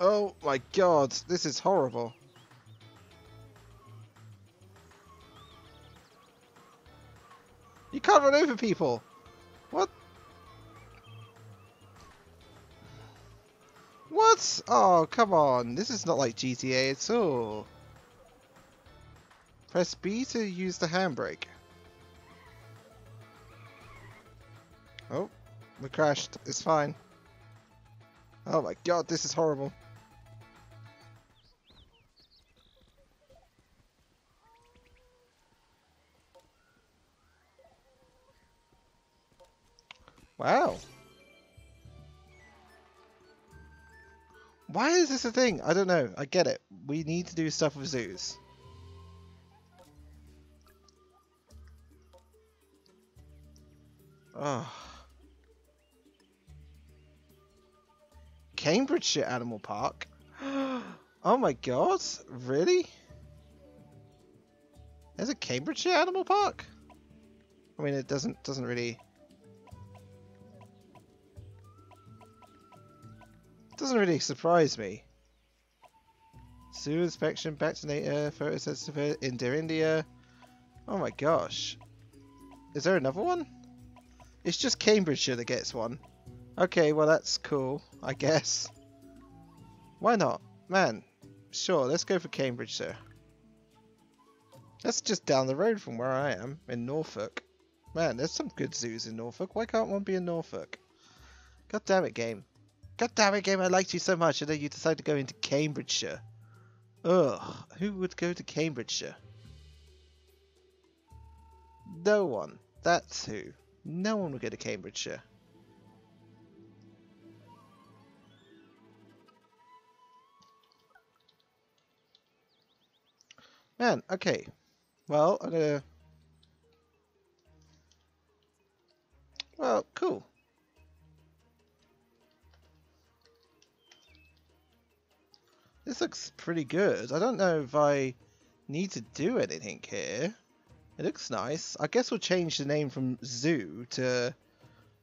Oh my god, this is horrible. You can't run over people. What? What? Oh, come on. This is not like GTA at all. Press B to use the handbrake. Oh, we crashed. It's fine. Oh my god, this is horrible. Wow. Why is this a thing? I don't know. I get it. We need to do stuff with zoos. Oh. Cambridgeshire Animal Park? oh my god, really? There's a Cambridgeshire Animal Park? I mean, it doesn't doesn't really doesn't really surprise me. Zoo inspection, vaccinator, photosensitive, India, India. Oh my gosh. Is there another one? It's just Cambridgeshire that gets one. Okay, well that's cool, I guess. Why not? Man, sure, let's go for Cambridgeshire. That's just down the road from where I am, in Norfolk. Man, there's some good zoos in Norfolk. Why can't one be in Norfolk? God damn it, game. God damn it, game, I liked you so much, and then you decide to go into Cambridgeshire. Ugh, who would go to Cambridgeshire? No one. That's who. No one would go to Cambridgeshire. Man, okay. Well, I'm gonna... Well, cool. Looks pretty good. I don't know if I need to do anything here. It looks nice. I guess we'll change the name from Zoo to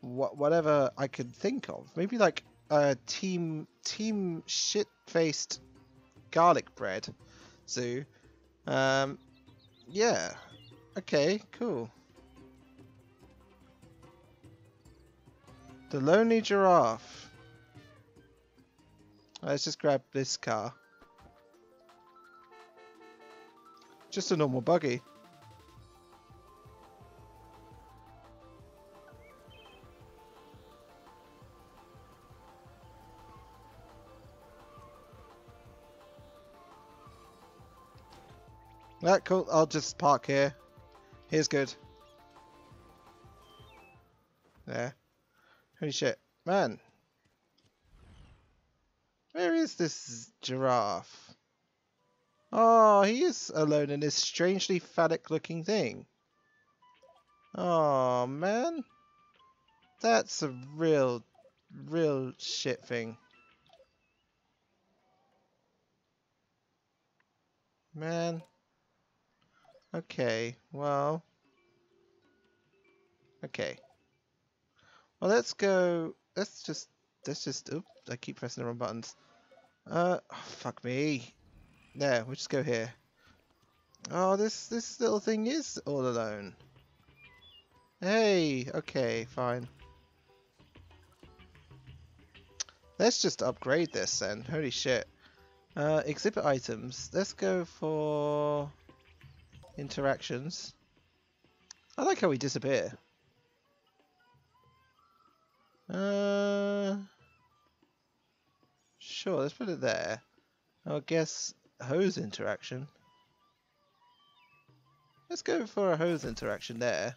wh whatever I could think of. Maybe like a team team shit faced garlic bread zoo. Um, yeah. Okay, cool. The Lonely Giraffe. Let's just grab this car. Just a normal buggy. Right, cool. I'll just park here. Here's good. There. Holy shit. Man. Where is this giraffe? Oh, he is alone in this strangely phallic looking thing. Oh, man. That's a real, real shit thing. Man. Okay, well. Okay. Well, let's go. Let's just. Let's just. Oop, I keep pressing the wrong buttons. Uh, oh, fuck me. There, we'll just go here. Oh, this this little thing is all alone. Hey, okay, fine. Let's just upgrade this then. Holy shit. Uh, exhibit items. Let's go for interactions. I like how we disappear. Uh, sure, let's put it there. I guess hose interaction. Let's go for a hose interaction there.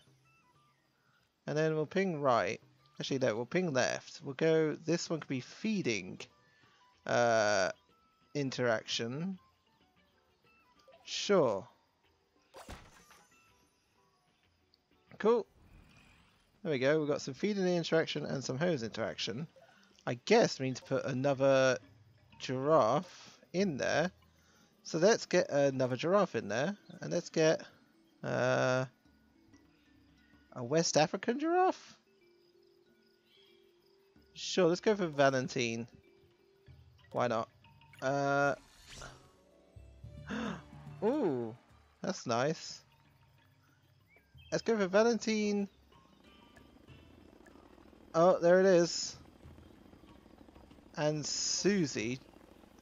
And then we'll ping right. Actually, no, we'll ping left. We'll go, this one could be feeding uh, interaction. Sure. Cool. There we go. We've got some feeding interaction and some hose interaction. I guess we need to put another giraffe in there. So let's get another giraffe in there. And let's get uh, a West African giraffe? Sure, let's go for Valentine. Why not? Uh. Ooh, that's nice. Let's go for Valentine. Oh, there it is. And Susie.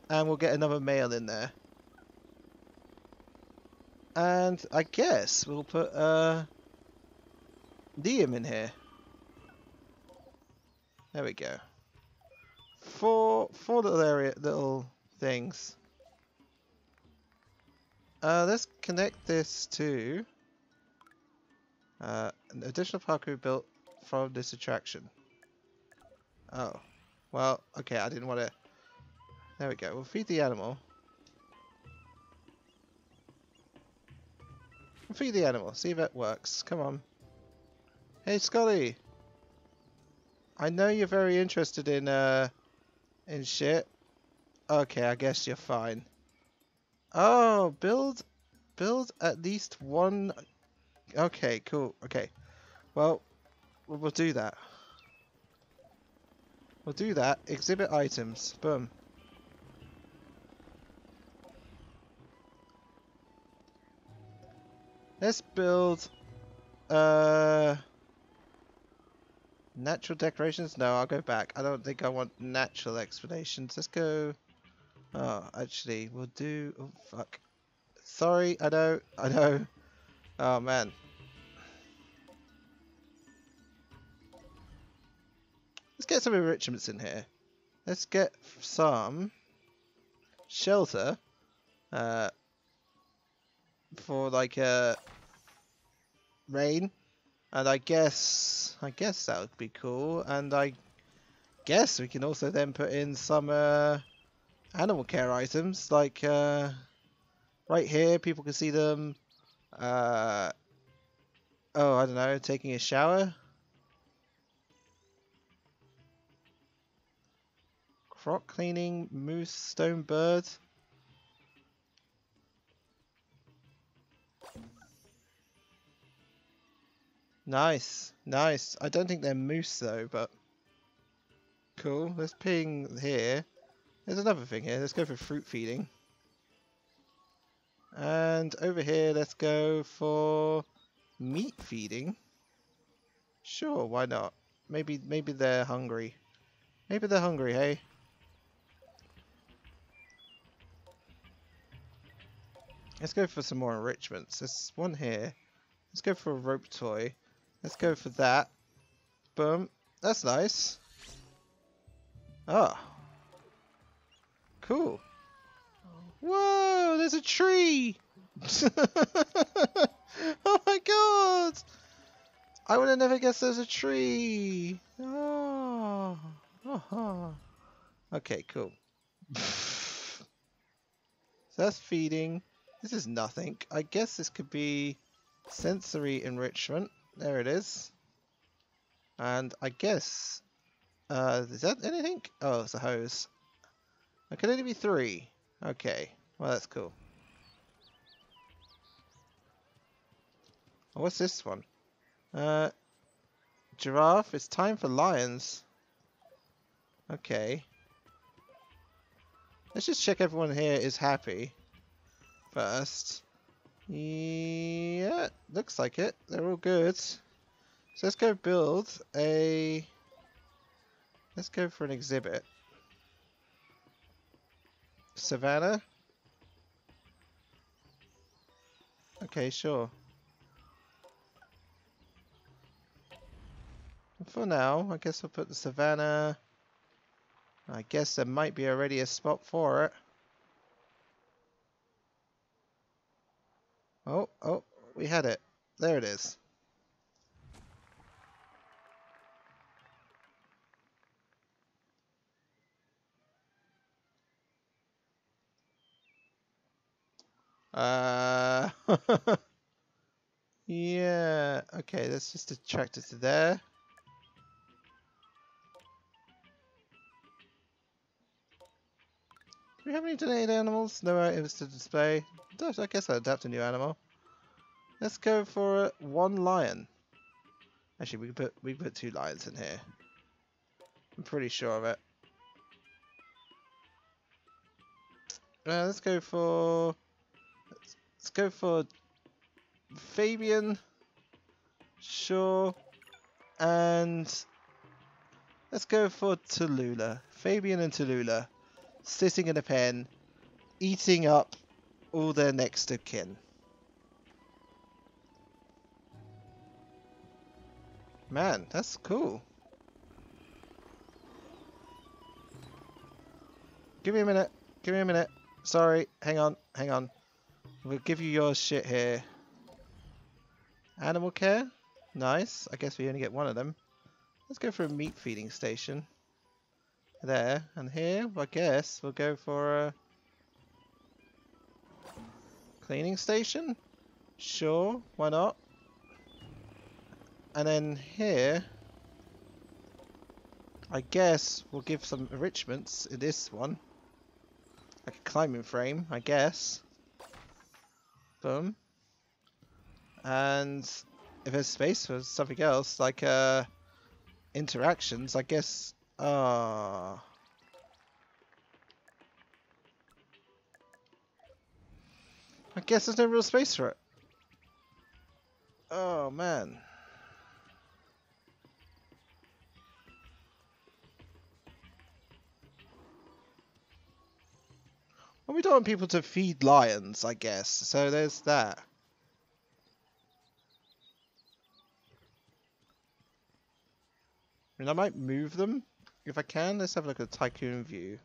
And we'll get another male in there. And I guess we'll put uh, Liam in here. There we go. Four, four little area, little things. Uh, let's connect this to uh, an additional parkour built from this attraction. Oh, well, okay, I didn't want to. There we go. We'll feed the animal. Feed the animal. See if it works. Come on. Hey, Scully. I know you're very interested in uh in shit. Okay, I guess you're fine. Oh, build build at least one Okay, cool. Okay. Well, we'll do that. We'll do that. Exhibit items. Boom. Let's build uh natural decorations. No, I'll go back. I don't think I want natural explanations. Let's go. Oh, actually, we'll do. Oh fuck. Sorry, I know. I know. Oh man. Let's get some enrichments in here. Let's get some shelter uh, for like uh, rain, and I guess I guess that would be cool. And I guess we can also then put in some uh, animal care items like uh, right here. People can see them. Uh, oh, I don't know, taking a shower. Croc cleaning, moose, stone bird. Nice, nice. I don't think they're moose though, but cool. Let's ping here. There's another thing here. Let's go for fruit feeding. And over here, let's go for meat feeding. Sure, why not? Maybe, maybe they're hungry. Maybe they're hungry, hey? Let's go for some more enrichments. There's one here. Let's go for a rope toy. Let's go for that. Boom. That's nice. Oh. Cool. Whoa, there's a tree! oh my god! I would have never guessed there's a tree! Oh. Okay, cool. so that's feeding. This is nothing. I guess this could be sensory enrichment. There it is. And I guess... Uh, is that anything? Oh, it's a hose. It can only be three. Okay. Well, that's cool. What's this one? Uh, giraffe. It's time for lions. Okay. Let's just check everyone here is happy first. Yeah, looks like it. They're all good. So let's go build a... Let's go for an exhibit. Savannah? Okay, sure. For now, I guess we'll put the Savannah. I guess there might be already a spot for it. Oh, oh, we had it. There it is. Uh, yeah, okay, let's just attract it to there. We have any donated animals? No items to display. I guess I'll adapt a new animal. Let's go for one lion. Actually, we can put we can put two lions in here. I'm pretty sure of it. Uh, let's go for. Let's, let's go for Fabian. Sure. And let's go for Tallulah. Fabian and Tallulah sitting in a pen, eating up all their next of kin. Man, that's cool. Give me a minute. Give me a minute. Sorry. Hang on. Hang on. We'll give you your shit here. Animal care? Nice. I guess we only get one of them. Let's go for a meat feeding station. There. And here, I guess, we'll go for a cleaning station? Sure, why not? And then here, I guess we'll give some enrichments in this one. Like a climbing frame, I guess. Boom. And if there's space for something else, like uh, interactions, I guess. Ah. I guess there's no real space for it. Oh man. Well, we don't want people to feed lions, I guess. So there's that. I mean, I might move them if I can. Let's have a look at the tycoon view.